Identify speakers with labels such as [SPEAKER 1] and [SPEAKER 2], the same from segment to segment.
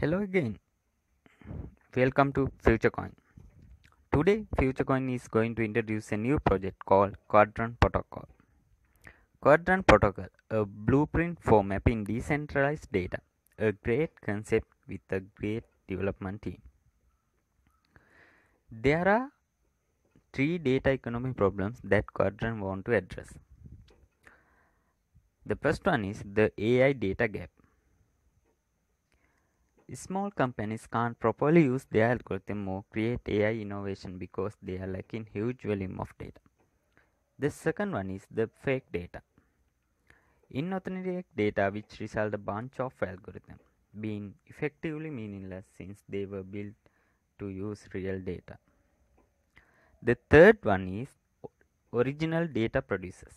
[SPEAKER 1] Hello again. Welcome to FutureCoin. Today, FutureCoin is going to introduce a new project called Quadrant Protocol. Quadrant Protocol, a blueprint for mapping decentralized data, a great concept with a great development team. There are three data economy problems that Quadrant want to address. The first one is the AI data gap. Small companies can't properly use their algorithm or create AI innovation because they are lacking huge volume of data. The second one is the fake data. Inauthentic data which result a bunch of algorithms being effectively meaningless since they were built to use real data. The third one is original data producers.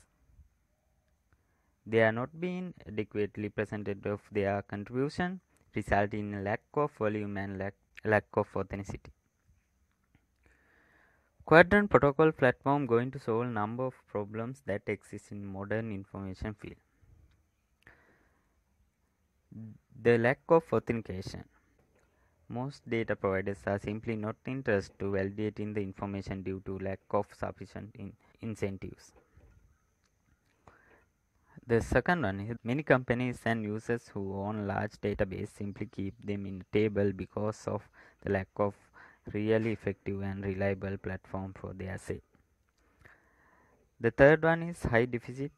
[SPEAKER 1] They are not being adequately presented of their contribution result in lack of volume and lack, lack of authenticity. Quadrant protocol platform going to solve number of problems that exist in modern information field. The lack of authentication. Most data providers are simply not interested to validating the information due to lack of sufficient in incentives. The second one is many companies and users who own large database simply keep them in a table because of the lack of really effective and reliable platform for their sale. The third one is high deficit.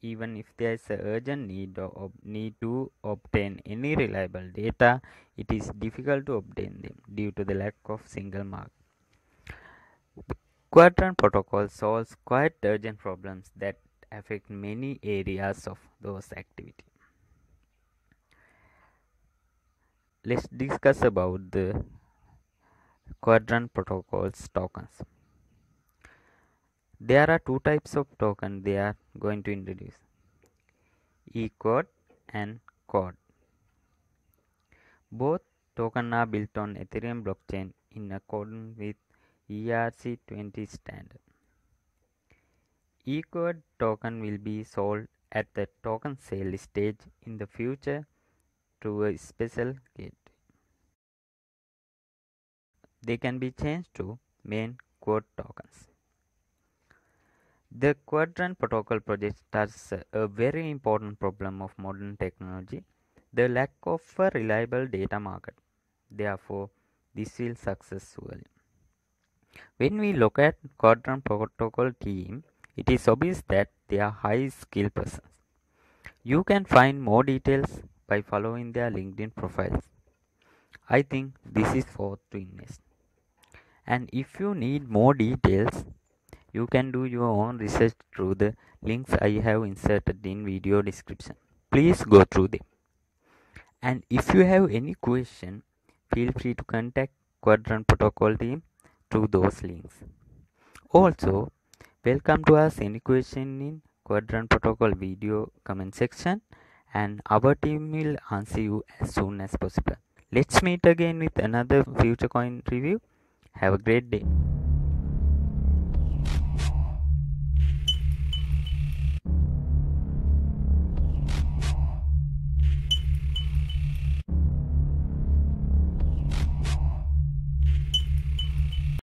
[SPEAKER 1] Even if there is a urgent need or need to obtain any reliable data, it is difficult to obtain them due to the lack of single mark. The Quadrant protocol solves quite urgent problems that affect many areas of those activity. Let's discuss about the quadrant protocols tokens. There are two types of token they are going to introduce. E-quad and quad. Both tokens are built on Ethereum blockchain in accordance with ERC20 standard. E-quad token will be sold at the token sale stage in the future through a special gate. They can be changed to main quad tokens. The Quadrant Protocol project starts a very important problem of modern technology, the lack of a reliable data market. Therefore, this will successfully. When we look at Quadrant Protocol team, it is obvious that they are high skill persons. You can find more details by following their LinkedIn profiles. I think this is for to invest. And if you need more details, you can do your own research through the links I have inserted in video description. Please go through them. And if you have any question, feel free to contact Quadrant Protocol team through those links. Also, Welcome to us any question in Quadrant Protocol video comment section and our team will answer you as soon as possible. Let's meet again with another future coin review. Have a great day.